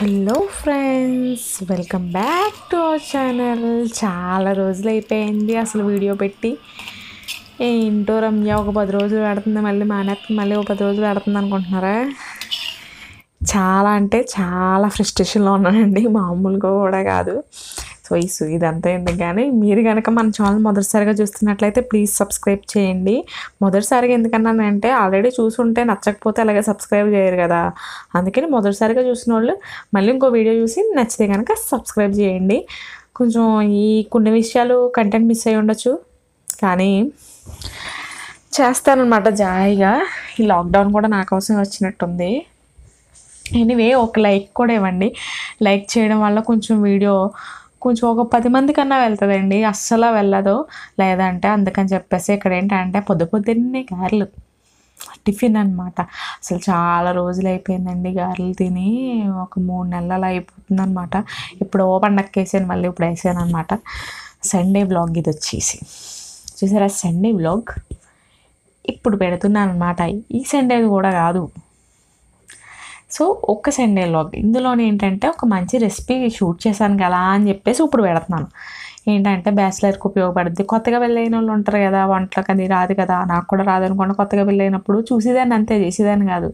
Hello friends welcome back to our channel చాలా రోజులు అయిపోయింది అసలు వీడియో పెట్టి. ఏంటో రమ్య ఒక పది రోజులు పెడుతుంది మళ్ళీ మానేస్తుంది మళ్ళీ ఒక పది రోజులు పెడుతుంది అనుకుంటున్నారా? చాలా అంటే చాలా ఫ్రస్ట్రేషన్లో ఉన్నానండి. మామూలుగా కూడా కాదు. సో ఈ సు- ఇదంతా ఎందుకు కానీ మీరు కనుక మన ఛానల్ మొదటిసారిగా చూస్తున్నట్లయితే ప్లీజ్ సబ్స్క్రైబ్ చేయండి. మొదటిసారిగా ఎందుకన్నానంటే ఆల్రెడీ చూసుంటే నచ్చకపోతే అలాగే సబ్స్క్రైబ్ చేయరు కదా. అందుకని మొదటిసారిగా చూసిన వాళ్ళు మళ్ళీ ఇంకో వీడియో చూసి నచ్చితే కనుక సబ్స్క్రైబ్ చేయండి. కొంచెం ఈ కొన్ని విషయాలు కంటెంట్ మిస్ అయి ఉండొచ్చు. కానీ చేస్తానమాట జాయిగా. ఈ లాక్డౌన్ కూడా నా కోసం వచ్చినట్టుంది. ఎనీవే ఒక లైక్ కూడా ఇవ్వండి. లైక్ చేయడం వల్ల కొంచెం వీడియో కొంచెం ఒక పది మంది కన్నా వెళ్తుందండి. అస్సలు వెళ్ళదు. లేదంటే అందుకని చెప్పేసి ఇక్కడ ఏంటంటే పొద్దు పొద్దున్నే గారెలు. టిఫిన్ అనమాట అసలు చాలా రోజులు అయిపోయిందండి గారెలు తిని ఒక మూడు నెలలు అయిపోతుంది అనమాట ఇప్పుడు ఓ పండగకి వేసాను మళ్ళీ ఇప్పుడు వేసాను అనమాట సండే బ్లాగ్ ఇది వచ్చేసి. చూసారా సండే బ్లాగ్? ఇప్పుడు పెడుతున్నాను అనమాట ఈ సండేది కూడా కాదు. సో ఒక్క సండే లాగ్ ఇందులోనే ఏంటంటే ఒక మంచి రెసిపీ షూట్ చేశాను కదా అని చెప్పేసి ఇప్పుడు పెడుతున్నాను. ఏంటంటే బ్యాచిలర్కి ఉపయోగపడుద్ది. కొత్తగా వెళ్ళైన వాళ్ళు ఉంటారు కదా వంటలకు అది రాదు కదా నాకు కూడా రాదనుకోండి కొత్తగా వెళ్ళైనప్పుడు చూసేదాన్ని అంతే చేసేదాన్ని కాదు.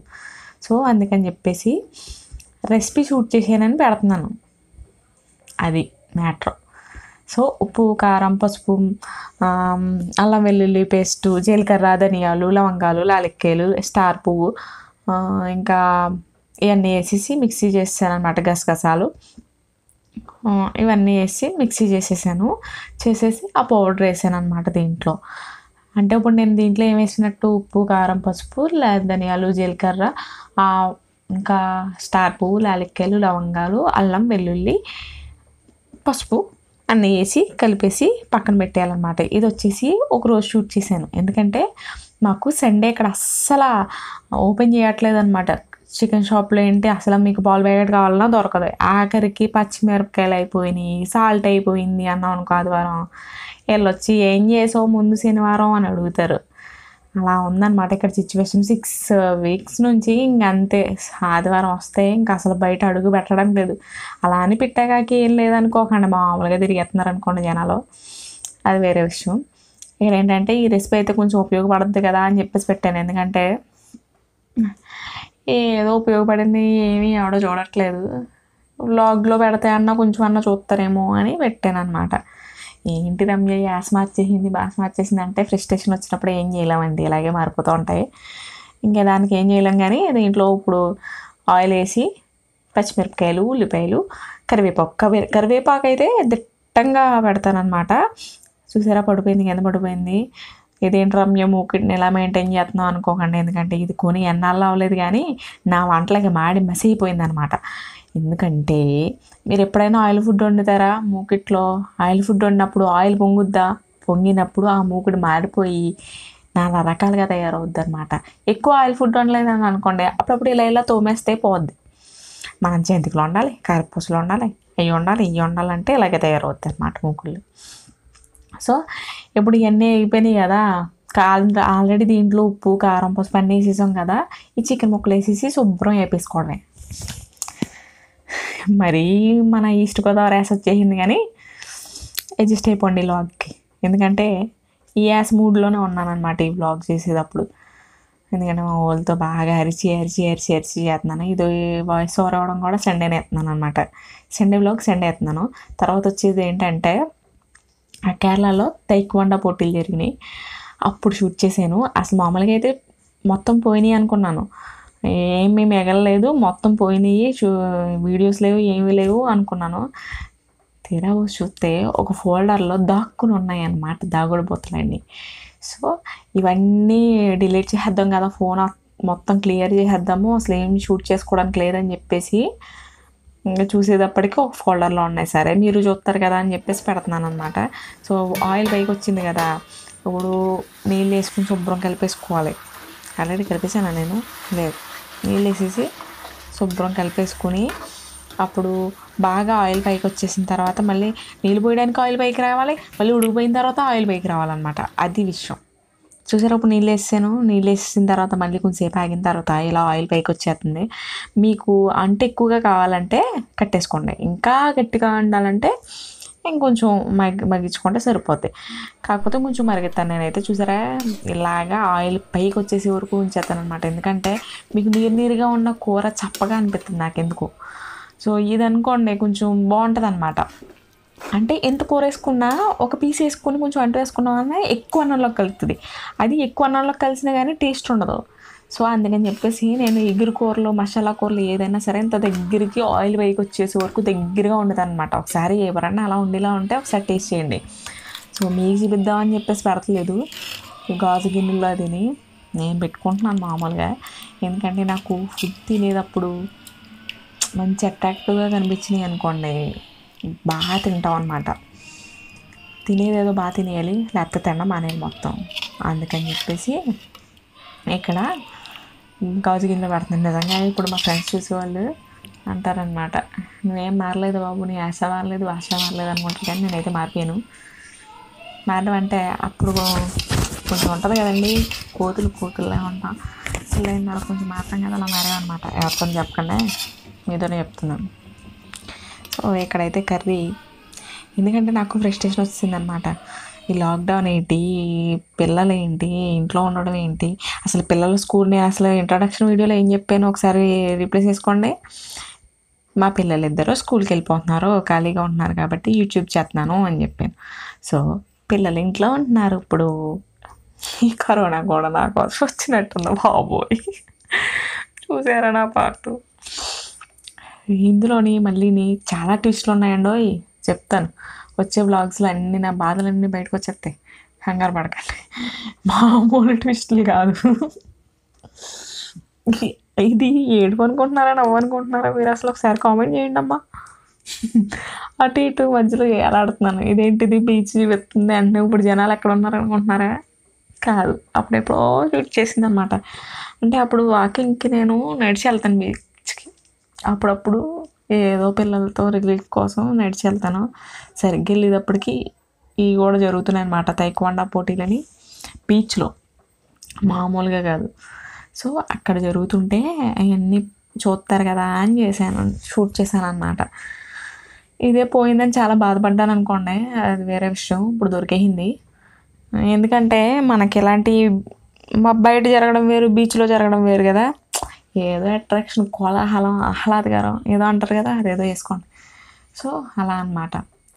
సో అందుకని చెప్పేసి రెసిపీ షూట్ చేసానని పెడుతున్నాను. అది మ్యాటర్. సో ఉప్పు కారం పసుపు అల్లం వెల్లుల్లి పేస్టు జీలకర్ర ధనియాలు లవంగాలు లాలిక్కేలు స్టార్ పువ్వు ఇంకా ఇవన్నీ వేసేసి మిక్సీ చేసాను అనమాట గసగసాలు ఇవన్నీ వేసి మిక్సీ చేసేసాను. చేసేసి ఆ పౌడర్ వేసాను అనమాట దీంట్లో. అంటే ఇప్పుడు నేను దీంట్లో ఏం వేసినట్టు? ఉప్పు కారం పసుపు లేదా ధనియాలు జీలకర్ర ఇంకా స్టార్ పువ్వు లాలిక్కలు లవంగాలు అల్లం వెల్లుల్లి పసుపు అన్నీ వేసి కలిపేసి పక్కన పెట్టేయాలన్నమాట. ఇది వచ్చేసి ఒక రోజు షూట్ చేశాను. ఎందుకంటే మాకు సండే ఇక్కడ అస్సలు ఓపెన్ చేయట్లేదు అనమాట చికెన్ షాప్లో ఏంటి? అసలు మీకు బాల్ ప్యాకెట్ కావాలన్నా దొరకదు. ఆఖరికి పచ్చిమిరపకాయలు అయిపోయినాయి సాల్ట్ అయిపోయింది అన్నాం అనుకో ఆదివారం. వెళ్ళొచ్చి ఏం చేసావు ముందు శనివారం అని అడుగుతారు. అలా ఉందన్నమాట ఇక్కడ సిచ్యువేషన్ సిక్స్ వీక్స్ నుంచి ఇంక అంతే. ఆదివారం వస్తే ఇంక అసలు బయట అడుగు పెట్టడం లేదు. అలా అని పెట్టాకాకి ఏం లేదనుకోకండి. మామూలుగా తిరిగేస్తున్నారు అనుకోండి జనాలు. అది వేరే విషయం. ఇక్కడ ఏంటంటే ఈ రెసిపీ అయితే కొంచెం ఉపయోగపడుతుంది కదా అని చెప్పేసి పెట్టాను. ఎందుకంటే ఏదో ఉపయోగపడింది ఏమీ ఎవడో చూడట్లేదు. వ్లాగ్లో పెడితే అన్నా కొంచెం అన్నా చూస్తారేమో అని పెట్టాను అనమాట ఏంటి రమ్య యాస్ మార్చేసింది బాస్ మార్చేసింది అంటే ఫ్రస్ట్రేషన్ వచ్చినప్పుడు ఏం చేయలేమండి ఇలాగే మారిపోతూ ఉంటాయి. ఇంకా దానికి ఏం చేయలేం కానీ దీంట్లో ఇప్పుడు ఆయిల్ వేసి పచ్చిమిరపకాయలు ఉల్లిపాయలు కరివేపాకు. కరివే కరివేపాకు అయితే దిట్టంగా పెడతానమాట చూసారా పడిపోయింది కింద పడిపోయింది. ఇదేంటి రమ్య మూకిడిని ఎలా మెయింటైన్ చేస్తున్నాం అనుకోకండి. ఎందుకంటే ఇది కొని ఎన్నాళ్ళు అవ్వలేదు కానీ నా వంటలకి మాడి మసిగిపోయింది అనమాట ఎందుకంటే మీరు ఎప్పుడైనా ఆయిల్ ఫుడ్ వండుతారా మూకిట్లో? ఆయిల్ ఫుడ్ వండినప్పుడు ఆయిల్ పొంగుద్దా? పొంగినప్పుడు ఆ మూకుడు మాడిపోయి నానా రకాలుగా తయారవుద్ది అనమాట ఎక్కువ ఆయిల్ ఫుడ్ వండలేదని అనుకోండి అప్పుడప్పుడు ఇలా ఇలా తోమేస్తే పోద్ది. మనం జంతికలు వండాలి కారపూసలు వండాలి అవి వండాలి ఇవి వండాలంటే ఇలాగే తయారవుద్ది అనమాట మూకుళ్ళు. సో ఇప్పుడు ఇవన్నీ అయిపోయినాయి కదా ఆల్రెడీ దీంట్లో ఉప్పు కారం పసుపు అన్నీ వేసేసాం కదా ఈ చికెన్ ముక్కలు వేసేసి శుభ్రం వేపేసుకోవడమే. మరీ మన ఈస్ట్ గోదావరి యాస వచ్చేసింది కానీ అడ్జస్ట్ అయిపోండి ఈ వ్లాగ్కి ఎందుకంటే ఈ యాస మూడ్లోనే ఉన్నానన్నమాట ఈ వ్లాగ్ చేసేటప్పుడు. ఎందుకంటే మా వాళ్ళతో బాగా అరిచి అరిచి అరిచి అరిచి చేస్తున్నాను. ఇది వాయిస్ ఓవర్ అవ్వడం కూడా సండేనే వేస్తున్నాను అనమాట సండే బ్లాగ్ సండే వేస్తున్నాను తర్వాత వచ్చేది ఏంటంటే ఆ కేరళలో తైక్వాండా పోటీలు జరిగినాయి. అప్పుడు షూట్ చేశాను. అసలు మామూలుగా అయితే మొత్తం పోయినాయి అనుకున్నాను. ఏమీ మిగలలేదు మొత్తం పోయినాయి. షూ వీడియోస్ లేవు ఏమీ లేవు అనుకున్నాను. తీరా చూస్తే ఒక ఫోల్డర్లో దాక్కుని ఉన్నాయి అన్నమాట సో ఇవన్నీ డిలీట్ చేసేద్దాం కదా ఫోన్ మొత్తం క్లియర్ చేసేద్దాము. అసలు ఏం షూట్ చేసుకోవడానికి లేదని చెప్పేసి ఇంకా చూసేటప్పటికి ఒక ఫోల్డర్లో ఉన్నాయి. సరే మీరు చూస్తారు కదా అని చెప్పేసి పెడుతున్నాను అనమాట సో ఆయిల్ పైకి వచ్చింది కదా ఇప్పుడు నీళ్ళు వేసుకుని శుభ్రం కలిపేసుకోవాలి. ఆల్రెడీ కలిపేసాను నేను? లేదు. నీళ్ళు వేసేసి శుభ్రం కలిపేసుకుని అప్పుడు బాగా ఆయిల్ పైకి వచ్చేసిన తర్వాత మళ్ళీ నీళ్ళు పోయడానికి ఆయిల్ పైకి రావాలి మళ్ళీ ఉడికిపోయిన తర్వాత ఆయిల్ పైకి రావాలన్నమాట. అది విషయం. చూసారా ఇప్పుడు నీళ్ళు వేసాను నీళ్ళు వేసిన తర్వాత మళ్ళీ కొంచెంసేపు ఆగిన తర్వాత ఇలా ఆయిల్ పైకి వచ్చేస్తుంది. మీకు అంటే ఎక్కువగా కావాలంటే కట్టేసుకోండి. ఇంకా గట్టిగా ఉండాలంటే ఇంకొంచెం మగ్గి మగ్గించుకుంటే సరిపోతాయి కాకపోతే కొంచెం మరిగిస్తాను నేనైతే. చూసారా? ఇలాగా ఆయిల్ పైకి వచ్చేసే వరకు ఉంచేస్తాను అనమాట ఎందుకంటే మీకు నీరు నీరుగా ఉన్న కూర చప్పగా అనిపిస్తుంది నాకు ఎందుకు సో ఇది అనుకోండి కొంచెం బాగుంటుంది అనమాట అంటే ఎంత కూర వేసుకున్నా ఒక పీస్ వేసుకుని కొంచెం అంటు వేసుకున్నాం అన్న ఎక్కువ అన్నంలోకి కలుగుతుంది. అది ఎక్కువ అన్నంలోకి కలిసినా కానీ టేస్ట్ ఉండదు. సో అందుకని చెప్పేసి నేను ఎగురు కూరలు మసాలా కూరలు ఏదైనా సరే ఇంత దగ్గరికి ఆయిల్ వేయకి వచ్చేసే వరకు దగ్గరగా ఉండదు అనమాట ఒకసారి ఎవరన్నా అలా ఉండేలా ఉంటే ఒకసారి టేస్ట్ చేయండి. సో మీకు చూపిద్దామని చెప్పేసి పెడతలేదు. గాజు గిన్నెలో తిని నేను పెట్టుకుంటున్నాను మామూలుగా. ఎందుకంటే నాకు ఫుడ్ తినేటప్పుడు మంచి అట్రాక్టివ్గా కనిపించినాయి అనుకోండి. బాగా తింటాం అనమాట తినేది ఏదో బాగా తినేయాలి లేకపోతే తినడం మానేయాలి మొత్తం. అందుకని చెప్పేసి ఇక్కడ గౌజు గిన్నె పడుతుంది నిజంగా ఇప్పుడు మా ఫ్రెండ్స్ చూసేవాళ్ళు అంటారనమాట నువ్వేం మారలేదు బాబు నీ ఆశ మారలేదు భాష మారలేదు అనుకుంటారు కానీ నేనైతే మారిపోయాను. మారడం అంటే అప్పుడు కొంచెం ఉంటుంది కదండి కోతులు కోతులే ఉంటాం పెళ్ళైన కొంచెం మాత్రం కదా అలా మారేమన్నమాట ఎవరితో చెప్పకుండా మీతోనే చెప్తున్నాను. ఇక్కడైతే కర్రీ. ఎందుకంటే నాకు ఫ్రస్ట్రేషన్ వచ్చిందనమాట ఈ లాక్డౌన్ ఏంటి? పిల్లలు ఏంటి ఇంట్లో ఉండడం ఏంటి? అసలు పిల్లలు స్కూల్ నేను అసలు ఇంట్రడక్షన్ వీడియోలో ఏం చెప్పాను? ఒకసారి రీప్లేస్ చేసుకోండి. మా పిల్లలు ఇద్దరు స్కూల్కి వెళ్ళిపోతున్నారు. ఖాళీగా ఉంటున్నారు కాబట్టి యూట్యూబ్ చేస్తున్నాను అని చెప్పాను. సో పిల్లలు ఇంట్లో ఉంటున్నారు. ఇప్పుడు ఈ కరోనా కూడా నా కోసం వచ్చినట్టుంది బాబోయ్. చూసారా నా పాటు ఇందులోని మళ్ళీని చాలా ట్విస్ట్లు ఉన్నాయండోయ్ చెప్తాను. వచ్చే బ్లాగ్స్లో అన్ని నా బాధలన్నీ బయటకు వచ్చేస్తాయి. కంగారు పడకండి. మామూలు ట్విస్టులు కాదు. ఇది ఏడుపు అనుకుంటున్నారా నవ్వు అనుకుంటున్నారా? మీరు అసలు ఒకసారి కామెంట్ చేయండి అమ్మా. అటు ఇటు మధ్యలో ఏలాడుతున్నాను. ఇదేంటిది? బీచ్ వెళ్తుంది అంటే ఇప్పుడు జనాలు ఎక్కడ ఉన్నారు అనుకుంటున్నారా? కాదు. అప్పుడు ఎప్పుడో షూట్ చేసింది అనమాట అంటే అప్పుడు వాకింగ్కి నేను నడిచి వెళ్తాను. బీచ్ అప్పుడప్పుడు ఏదో పిల్లలతో రిలీఫ్ కోసం నడిచి వెళ్తాను సరిగ్గా వెళ్ళేటప్పటికి ఇవి కూడా జరుగుతున్నాయి అనమాట తైక్వాండా పోటీలని బీచ్లో. మామూలుగా కాదు. సో అక్కడ జరుగుతుంటే అవన్నీ చూస్తారు కదా అని చేశాను. షూట్ చేశాను అనమాట ఇదే పోయిందని చాలా బాధపడ్డాను అనుకోండి. అది వేరే విషయం. ఇప్పుడు దొరికేసింది. ఎందుకంటే మనకి ఇలాంటి మా బయట జరగడం వేరు బీచ్లో జరగడం వేరు కదా. ఏదో అట్రాక్షన్ కోలాహలం ఆహ్లాదకరం ఏదో అంటారు కదా అదేదో వేసుకోండి. సో అలా అనమాట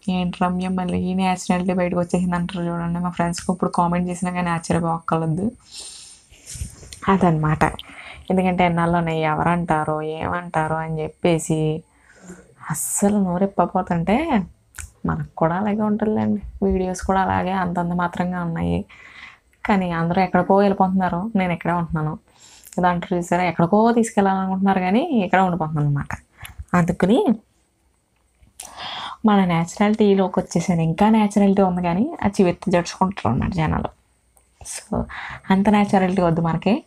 ఏంటి రమ్య మళ్ళీ ఈ న్యాచురాలిటీ బయటకు వచ్చేసింది అంటారు చూడండి మా ఫ్రెండ్స్కి ఇప్పుడు కామెంట్ చేసినా కానీ ఆశ్చర్యపోక్కర్లేదు అదనమాట ఎందుకంటే ఎన్నాళ్ళలోనే ఎవరంటారో ఏమంటారో అని చెప్పేసి అస్సలు నోరెప్పపోతుంటే మనకు కూడా అలాగే ఉంటుందిలేండి. వీడియోస్ కూడా అలాగే అంతంత మాత్రంగా ఉన్నాయి. కానీ అందరూ ఎక్కడికో వెళ్ళిపోతున్నారు. నేను ఎక్కడే ఉంటున్నాను. దాంట్లో చూసారా? ఎక్కడికో తీసుకెళ్ళాలనుకుంటున్నారు కానీ ఇక్కడ ఉండిపోతున్నాను అనమాట అందుకని మన న్యాచురాలిటీలోకి వచ్చేసాను. ఇంకా న్యాచురాలిటీ ఉంది కానీ ఆ చివెత్తి జడుచుకుంటారు అన్నమాట జనాలు. సో అంత న్యాచురాలిటీ వద్దు మనకి.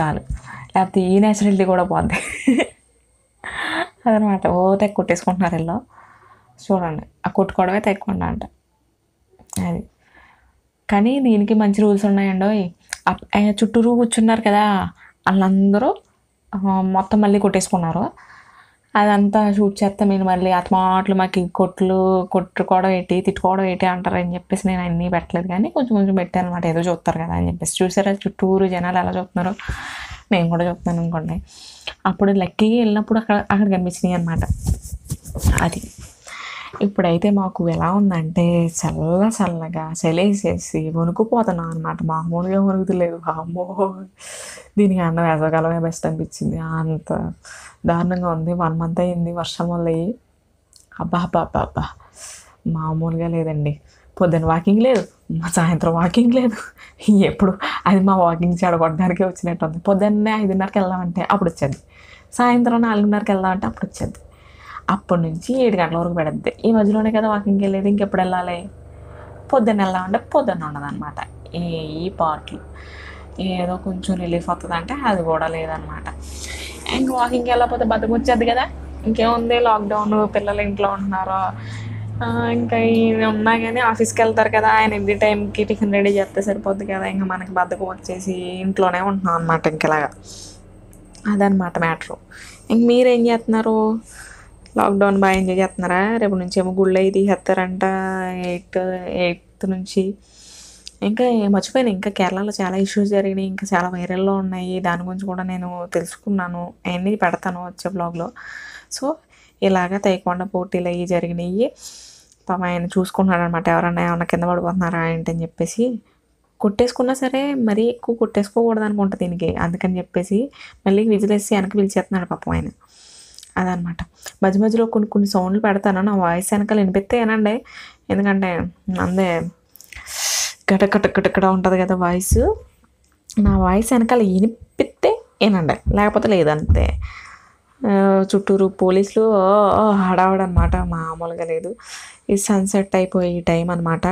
చాలు. లేకపోతే ఈ న్యాచురాలిటీ కూడా పోద్ది. అదనమాట. ఓ తెగ కొట్టేసుకుంటున్నారు ఇల్లు చూడండి. ఆ కొట్టుకోవడమే తెక్కకుండా అంట. అది. కానీ దీనికి మంచి రూల్స్ ఉన్నాయండి చుట్టూరు కూర్చున్నారు కదా. వాళ్ళందరూ మొత్తం మళ్ళీ కొట్టేసుకున్నారు. అదంతా షూట్ చేస్తే నేను మళ్ళీ ఆత్మాట్లు మాకు కొట్లు కొట్టుకోవడం ఏంటి తిట్టుకోవడం ఏంటి అంటారు అని చెప్పేసి నేను అన్నీ పెట్టలేదు. కానీ కొంచెం కొంచెం పెట్టాను అనమాట ఏదో చూస్తారు కదా అని చెప్పేసి. చూసారా చుట్టూరు జనాలు ఎలా చూస్తున్నారు? నేను కూడా చూస్తున్నాను అనుకోండి. అప్పుడు లక్కీగా వెళ్ళినప్పుడు అక్కడ అక్కడ కనిపించినాయి అనమాట అది. ఇప్పుడైతే మాకు ఎలా ఉందంటే చల్ల చల్లగా చలేసేసి వణుకుపోతున్నాం అనమాట మామూలుగా వణుకుతలేదు. అమ్మో దీనికి అన్న వేసవకాలమే బెస్ట్ అనిపించింది. అంత దారుణంగా ఉంది. వన్ మంత్ అయింది వర్షం వల్ల అయ్యి. అబ్బా అబ్బా అబ్బా అబ్బా. మామూలుగా లేదండి. పొద్దున్న వాకింగ్ లేదు. మా సాయంత్రం వాకింగ్ లేదు. ఎప్పుడు? అది మా వాకింగ్ చెడగొట్టడానికే వచ్చినట్టు ఉంది పొద్దున్నే ఐదున్నరకి వెళ్దామంటే అప్పుడు వచ్చేది. సాయంత్రం నాలుగున్నరకి వెళ్దామంటే అప్పుడు వచ్చేది. అప్పటి నుంచి ఏడు గంటల వరకు పెడద్ది ఈ మధ్యలోనే కదా వాకింగ్కి వెళ్ళేది. ఇంకెప్పుడు వెళ్ళాలి? పొద్దున్న వెళ్దామంటే పొద్దున్న ఉండదు అనమాట ఈ ఈ పార్ట్లు ఏదో కొంచెం రిలీఫ్ అవుతుంది అంటే అది కూడా లేదనమాట ఇంక వాకింగ్కి వెళ్ళకపోతే బతుకు వచ్చేది కదా. ఇంకేముంది? లాక్డౌన్ పిల్లలు ఇంట్లో ఉంటున్నారు? ఇంకా ఈయన ఉన్నా కానీ ఆఫీస్కి వెళ్తారు కదా. ఆయన ఎన్ని టైంకి టిఫిన్ రెడీ చేస్తే సరిపోద్ది కదా. ఇంకా మనకి బద్దకం వచ్చేసి ఇంట్లోనే ఉంటున్నాం అనమాట ఇంకెలాగా అదనమాట మ్యాటరు ఇంక మీరేం చేస్తున్నారు లాక్డౌన్ బాగా ఎంజాయ్ చేస్తున్నారా రేపు నుంచి ఏమో గుళ్ళు అయి తీసేస్తారంట ఎయిత్ ఎయిత్ నుంచి ఇంకా మర్చిపోయాను. ఇంకా కేరళలో చాలా ఇష్యూస్ జరిగినాయి. ఇంకా చాలా వైరల్లో ఉన్నాయి. దాని గురించి కూడా నేను తెలుసుకున్నాను. అవన్నీ పెడతాను వచ్చే బ్లాగ్లో సో ఇలాగ తైకొండ పోటీలు అవి జరిగినాయి. పాప ఆయన చూసుకుంటున్నాడు అనమాట ఎవరన్నా ఏమన్నా కింద పడిపోతున్నారా ఏంటని చెప్పేసి. కొట్టేసుకున్నా సరే మరీ ఎక్కువ కొట్టేసుకోకూడదు అనుకుంటా దీనికి. అందుకని చెప్పేసి మళ్ళీ విజిలేసి వెనక పిలిచేస్తున్నాడు పాపం ఆయన. అదనమాట మధ్య మధ్యలో కొన్ని కొన్ని సౌండ్లు పెడతాను. నా వాయిస్ వెనకాల వినిపిస్తే ఏనండి ఎందుకంటే అందే గటకట గటకట ఉంటుంది కదా వాయిస్. నా వాయిస్ వెనకాల వినిపిస్తే ఏనండి. లేకపోతే లేదంతే. చుట్టూరు పోలీసులు హడావడనమాట మామూలుగా లేదు. ఈ సన్సెట్ అయిపోయే టైం అనమాట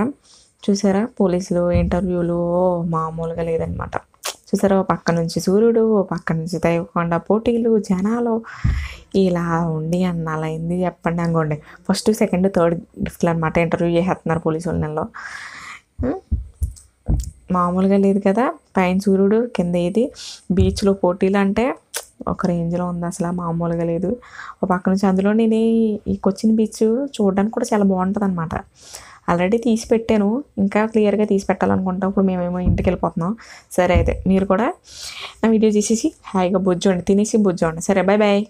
చూసారా? పోలీసులు ఇంటర్వ్యూలు మామూలుగా లేదనమాట చూసారా? ఓ పక్క నుంచి సూర్యుడు ఓ పక్క నుంచి దైవకొండ పోటీలు జనాలు ఇలా ఉండి అన్న అలా అయింది. చెప్పండి అనుకోండి. ఫస్ట్ సెకండ్ థర్డ్ గిఫ్ట్లు అనమాట ఇంటర్వ్యూ చేస్తున్నారు పోలీసు వాళ్ళ నెలలో మామూలుగా లేదు కదా. పైన సూర్యుడు కింద ఇది బీచ్లో పోటీలు అంటే ఒక రేంజ్లో ఉంది అసలు మామూలుగా లేదు. ఒక పక్క నుంచి అందులో నేను ఈ- కొచ్చిన్ బీచ్ చూడడానికి కూడా చాలా బాగుంటుంది అనమాట ఆల్రెడీ తీసి పెట్టాను. ఇంకా క్లియర్గా తీసి పెట్టాలనుకుంటాం ఇప్పుడు మేమేమో ఇంటికి వెళ్ళిపోతున్నాం. సరే అయితే మీరు కూడా నా వీడియో చేసేసి హాయిగా బుజ్జోండి తినేసి బుజ్జోండి. సరే బాయ్ బాయ్